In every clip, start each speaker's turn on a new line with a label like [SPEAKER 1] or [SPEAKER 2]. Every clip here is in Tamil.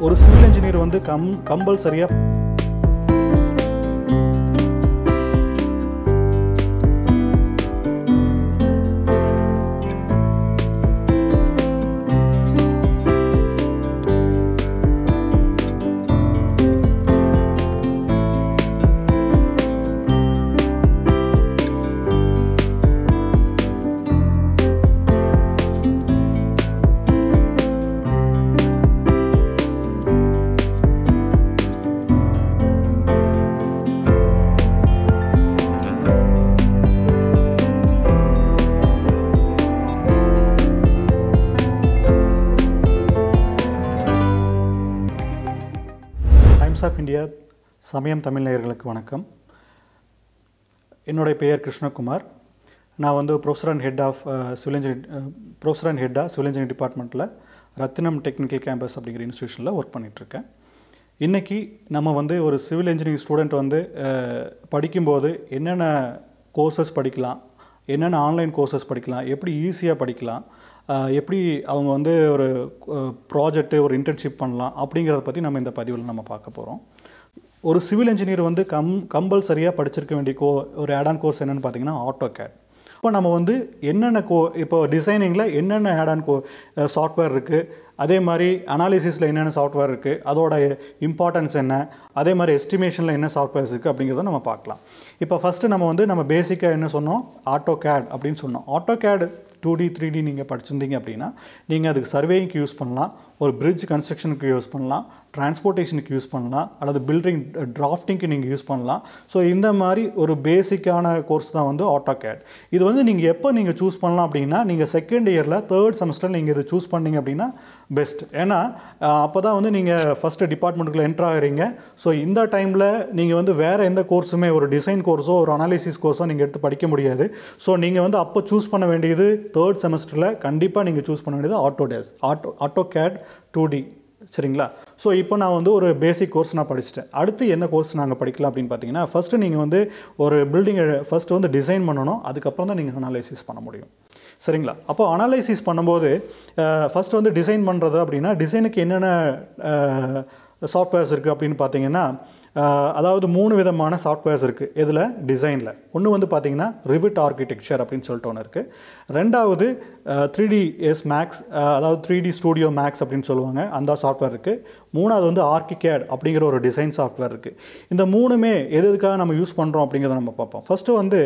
[SPEAKER 1] ஒரு சிவில் இன்ஜினியர் வந்து கம் கம்பல்சரியாக டைம்ஸ் சமயம் தமிழ் நேயர்களுக்கு வணக்கம். என்னுடைய பெயர் கிருஷ்ணகுமார். நான் வந்து professor and head of civil engineer professor and ஹெட்டாக civil engineering டிபார்ட்மெண்ட்டில் ரத்தினம் டெக்னிக்கல் கேம்பஸ் அப்படிங்கிற இன்ஸ்டியூஷனில் ஒர்க் பண்ணிகிட்ருக்கேன் இன்றைக்கி நம்ம வந்து ஒரு சிவில் இன்ஜினியரிங் ஸ்டூடெண்ட் வந்து படிக்கும்போது என்னென்ன கோர்சஸ் படிக்கலாம் என்னென்ன ஆன்லைன் கோர்சஸ் படிக்கலாம் எப்படி ஈஸியாக படிக்கலாம் எப்படி அவங்க வந்து ஒரு ப்ராஜெக்ட்டு ஒரு இன்டர்ன்ஷிப் பண்ணலாம் அப்படிங்கிறத பற்றி நம்ம இந்த பதிவில் நம்ம பார்க்க போகிறோம் ஒரு சிவில் இன்ஜினியர் வந்து கம் கம்பல்சரியாக படிச்சிருக்க வேண்டிய கோ ஒரு ஆடான் கோர்ஸ் என்னென்னு பார்த்தீங்கன்னா ஆட்டோ கேட் இப்போ நம்ம வந்து என்னென்ன கோ இப்போ டிசைனிங்கில் என்னென்ன ஆடான் கோ சாஃப்ட்வேர் இருக்குது அதே மாதிரி அனாலிசிஸில் என்னென்ன சாஃப்ட்வேர் இருக்குது அதோட இம்பார்ட்டன்ஸ் என்ன அதே மாதிரி எஸ்டிமேஷனில் என்ன சாஃப்ட்வேர்ஸ் இருக்குது அப்படிங்கிறத நம்ம பார்க்கலாம். இப்போ ஃபஸ்ட்டு நம்ம வந்து நம்ம பேசிக்காக என்ன சொன்னோம்? ஆட்டோ கேட் அப்படின்னு சொன்னோம். ஆட்டோ கேடு டூ டி த்ரீ டி நீங்கள் படிச்சிருந்தீங்க அப்படின்னா நீங்கள் அதுக்கு சர்வேயிங்க்கு யூஸ் பண்ணலாம் ஒரு பிரிட்ஜ் கன்ஸ்ட்ரக்ஷனுக்கு யூஸ் பண்ணலாம் டிரான்ஸ்போர்ட்டேஷனுக்கு யூஸ் பண்ணலாம் அல்லது பில்டிங் டிராஃப்டிங்க்கு நீங்கள் யூஸ் பண்ணலாம். ஸோ இந்த மாதிரி ஒரு பேசிக்கான கோர்ஸ் தான் வந்து ஆட்டோ கேட் இது வந்து நீங்கள் எப்போ நீங்கள் சூஸ் பண்ணலாம் அப்படின்னா நீங்கள் செகண்ட் இயரில் தேர்ட் செமஸ்டர் நீங்கள் இதை சூஸ் பண்ணீங்க அப்படின்னா பெஸ்ட் ஏன்னா அப்போ தான் வந்து நீங்கள் ஃபஸ்ட்டு டிபார்ட்மெண்ட்டுக்குள்ளே என்ட்ரு ஆகிறீங்க. ஸோ இந்த டைமில் நீங்கள் வந்து வேறு எந்த கோர்ஸுமே ஒரு டிசைன் கோர்ஸோ ஒரு அனாலிசிஸ் கோர்ஸோ நீங்கள் எடுத்து படிக்க முடியாது. ஸோ நீங்கள் வந்து அப்போ சூஸ் பண்ண வேண்டியது தேர்ட் செமஸ்டரில் கண்டிப்பாக நீங்கள் சூஸ் பண்ண வேண்டியது Autodesk auto AutoCAD two D சரிங்களா? ஸோ இப்போ நான் வந்து ஒரு பேசிக் கோர்ஸ் நான் படிச்சிட்டேன். அடுத்து என்ன கோர்ஸ் நாங்கள் படிக்கலாம் அப்படின்னு பார்த்தீங்கன்னா ஃபஸ்ட்டு நீங்கள் வந்து ஒரு பில்டிங்கை ஃபஸ்ட்டு வந்து டிசைன் பண்ணணும். அதுக்கப்புறம் தான் நீங்கள் அனாலிசிஸ் பண்ண முடியும். சரிங்களா? அப்போ அனாலிசிஸ் பண்ணும்போது ஃபஸ்ட்டு வந்து டிசைன் பண்ணுறது அப்படின்னா டிசைனுக்கு என்னென்ன சாஃப்ட்வேர்ஸ் இருக்குது அப்படின்னு பார்த்தீங்கன்னா அதாவது மூணு விதமான சாஃப்ட்வேர்ஸ் இருக்குது இதில் டிசைனில் ஒன்று வந்து பார்த்தீங்கன்னா ரிவிட் ஆர்கிடெக்சர் அப்படின்னு சொல்லிட்டு ஒன்று இருக்குது ரெண்டாவது த்ரீ டி எஸ் மேக்ஸ் அதாவது த்ரீ டி ஸ்டூடியோ மேக்ஸ் அப்படின்னு சொல்லுவாங்க. அந்த சாஃப்ட்வேர் இருக்குது மூணாவது வந்து ஆர்கிகேட் அப்படிங்கிற ஒரு டிசைன் சாஃப்ட்வேர் இருக்குது இந்த மூணுமே எது எதுக்காக நம்ம யூஸ் பண்ணுறோம் அப்படிங்கிறத நம்ம பார்ப்போம். ஃபஸ்ட்டு வந்து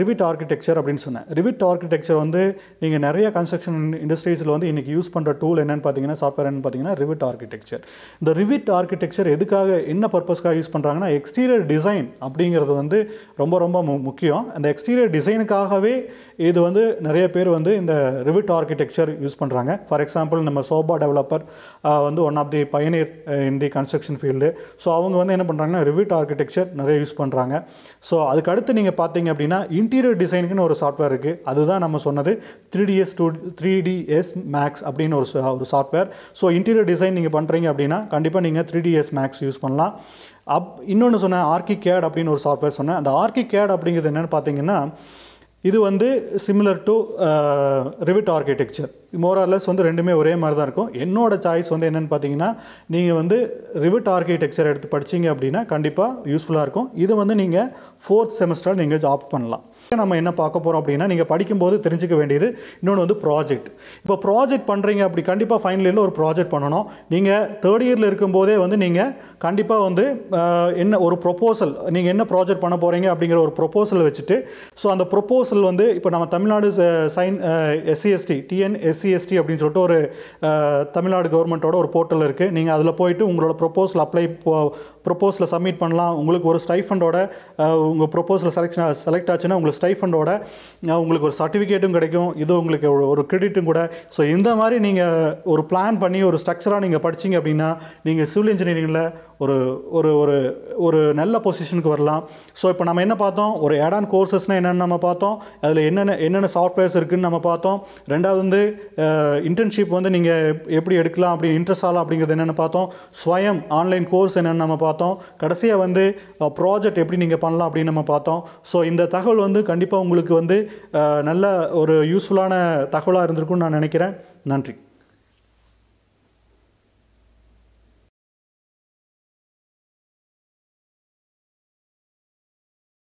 [SPEAKER 1] ரிவிட் ஆர்கிடெக்சர் அப்படின்னு சொன்னேன். ரிவிட் ஆர்கிடெக்சர் வந்து நீங்கள் நிறைய கன்ஸ்ட்ரக்ஷன் இண்டஸ்ட்ரீஸில் வந்து இன்றைக்கி யூஸ் பண்ணுற டூல் என்னென்னு பார்த்தீங்கன்னா சாஃப்ட்வேர் என்னன்னு பார்த்தீங்கன்னா ரிவிட் ஆர்கிடெக்சர் இந்த ரிவிட் ஆர்கிடெக்சர் எதுக்காக என்ன பர்பஸ்க்காக யூஸ் பண்ணுறாங்கன்னா எக்ஸ்டீரியர் டிசைன் அப்படிங்கிறது வந்து ரொம்ப ரொம்ப மு- முக்கியம். அந்த எக்ஸ்டீரியர் டிசைனுக்காகவே இது வந்து நிறைய பேர் வந்து இந்த ரிவிட் ஆர்கிடெக்சர் யூஸ் பண்ணுறாங்க ஃபார் எக்ஸாம்பிள் நம்ம சோபா டெவலப்பர் வந்து one of the pioneer in the construction field so அவங்க வந்து என்ன பண்ணுறாங்கன்னா ரிவிட் ஆர்கிடெக்சர் நிறைய யூஸ் பண்ணுறாங்க ஸோ அதுக்கு அடுத்து நீங்கள் பார்த்தீங்க அப்படின்னா இன்டீரியர் டிசைனுக்குன்னு ஒரு சாஃப்ட்வேர் இருக்குது அதுதான் நம்ம சொன்னது three DS two three DS max அப்படின்னு ஒரு ஒரு சாஃப்ட்வேர் ஸோ இன்டீரியர் டிசைன் நீங்கள் பண்ணுறீங்க அப்படின்னா கண்டிப்பாக நீங்கள் த்ரீ டிஎஸ் மேக்ஸ் யூஸ் பண்ணலாம். அப் இன்னொன்று சொன்னேன் ஆர்கி கேட் அப்படின்னு ஒரு சாஃப்ட்வேர் சொன்னேன். அந்த ஆர்கி கேட் அப்படிங்கிறது என்னென்னு பார்த்தீங்கன்னா இது வந்து சிமிலர் டு ரிவிட் ஆர்கிடெக்சர் மோரார்லஸ் வந்து ரெண்டுமே ஒரே மாதிரி தான் இருக்கும். என்னோடய சாய்ஸ் வந்து என்னென்னு பார்த்தீங்கன்னா நீங்கள் வந்து ரிவிட் ஆர்கிடெக்சர் எடுத்து படிச்சீங்க அப்படின்னா கண்டிப்பாக யூஸ்ஃபுல்லாக இருக்கும். இது வந்து நீங்கள் ஃபோர்த் செமஸ்டர் நீங்கள் ஜாப் பண்ணலாம். நம்ம என்ன பார்க்க போகிறோம் அப்படின்னா நீங்கள் படிக்கும்போது தெரிஞ்சிக்க வேண்டியது இன்னொன்று வந்து ப்ராஜெக்ட் இப்போ ப்ராஜெக்ட் பண்ணுறீங்க அப்படி கண்டிப்பாக ஃபைனல் இயரில் ஒரு ப்ராஜெக்ட் பண்ணணும். நீங்கள் தேர்ட் இயரில் இருக்கும்போதே வந்து நீங்கள் கண்டிப்பாக வந்து uh, என்ன ஒரு ப்ரொப்போசல் நீங்கள் என்ன ப்ராஜெக்ட் பண்ண போகிறீங்க அப்படிங்கிற ஒரு ப்ரொப்போசல் வச்சுட்டு ஸோ அந்த ப்ரொப்போசல் வந்து இப்போ நம்ம Tamil Nadu science SCST TN SCST அப்படின்னு சொல்லிட்டு ஒரு தமிழ்நாடு கவர்மெண்ட்டோட ஒரு போர்ட்டல் இருக்குது நீங்கள் அதில் போயிட்டு உங்களோட ப்ரொப்போசல் அப்ளை ப்ரொப்போசலை சப்மிட் பண்ணலாம். உங்களுக்கு ஒரு ஸ்டைஃபண்டோட உங்கள் ப்ரொப்போசல் செலெக்ஷன் செலக்ட் ஆச்சுன்னா உங்களுக்கு ஸ்டைஃபண்டோட உங்களுக்கு ஒரு சர்டிஃபிகேட்டும் கிடைக்கும். இது உங்களுக்கு ஒரு- ஒரு கிரெடிட்டும் கூட. ஸோ இந்த மாதிரி நீங்கள் ஒரு பிளான் பண்ணி ஒரு ஸ்ட்ரக்சராக நீங்கள் படிச்சீங்க அப்படின்னா நீங்கள் சிவில் இன்ஜினியரிங்கில் ஒரு ஒரு ஒரு ஒரு நல்ல பொசிஷனுக்கு வரலாம். ஸோ இப்போ நம்ம என்ன பார்த்தோம்? ஒரு ஆடான் கோர்சஸ்னால் என்னென்னு நம்ம பார்த்தோம். அதில் என்னென்ன என்னென்ன சாஃப்ட்வேர்ஸ் இருக்குன்னு நம்ம பார்த்தோம். ரெண்டாவது வந்து இன்டர்ன்ஷிப் வந்து நீங்கள் எப்படி எடுக்கலாம் அப்படி இன்ட்ரெஸ்ட் ஆகலாம் அப்படிங்கிறது என்னென்னு பார்த்தோம். ஸ்வயம் ஆன்லைன் கோர்ஸ் என்னென்னு நம்ம பார்த்தோம். கடைசியாக வந்து ப்ராஜெக்ட் எப்படி நீங்கள் பண்ணலாம் அப்படின்னு நம்ம பார்த்தோம். ஸோ இந்த தகவல் வந்து கண்டிப்பாக உங்களுக்கு வந்து நல்ல ஒரு யூஸ்ஃபுல்லான தகவலாக இருந்திருக்கும்னு நான் நினைக்கிறேன். நன்றி.